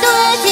多